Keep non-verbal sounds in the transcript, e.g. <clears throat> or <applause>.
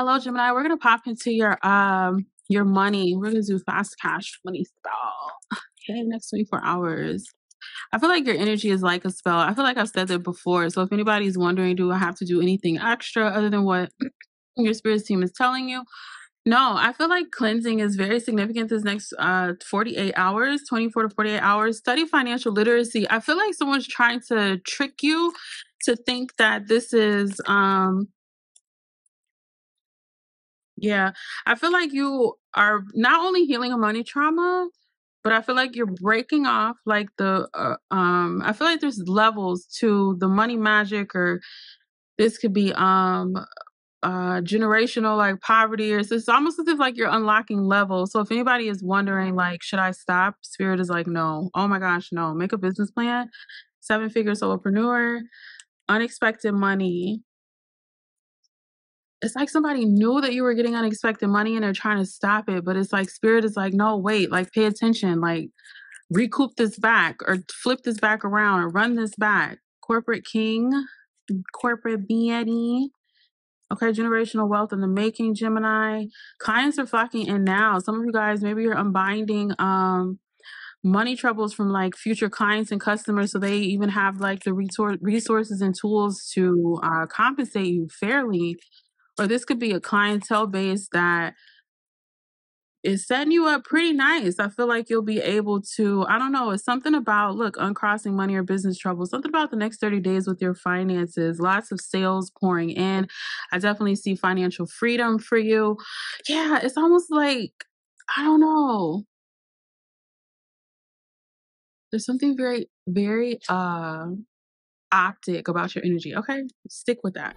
Hello, Gemini. We're gonna pop into your um your money. We're gonna do fast cash money spell. Okay, next 24 hours. I feel like your energy is like a spell. I feel like I've said that before. So if anybody's wondering, do I have to do anything extra other than what <clears throat> your spirit team is telling you? No, I feel like cleansing is very significant this next uh 48 hours, 24 to 48 hours. Study financial literacy. I feel like someone's trying to trick you to think that this is um yeah, I feel like you are not only healing a money trauma, but I feel like you're breaking off like the uh, um I feel like there's levels to the money magic or this could be um uh generational like poverty or it's, it's almost as if like you're unlocking levels. So if anybody is wondering like should I stop? Spirit is like no. Oh my gosh, no. Make a business plan. Seven figure solopreneur, unexpected money, it's like somebody knew that you were getting unexpected money and they're trying to stop it, but it's like spirit is like, no, wait, like pay attention, like recoup this back or flip this back around or run this back. Corporate king, corporate beauty. Okay, generational wealth in the making, Gemini. Clients are flocking in now. Some of you guys, maybe you're unbinding um money troubles from like future clients and customers so they even have like the resources and tools to uh, compensate you fairly or this could be a clientele base that is setting you up pretty nice. I feel like you'll be able to, I don't know, it's something about, look, uncrossing money or business trouble, something about the next 30 days with your finances, lots of sales pouring in. I definitely see financial freedom for you. Yeah, it's almost like, I don't know. There's something very, very uh optic about your energy. Okay, stick with that.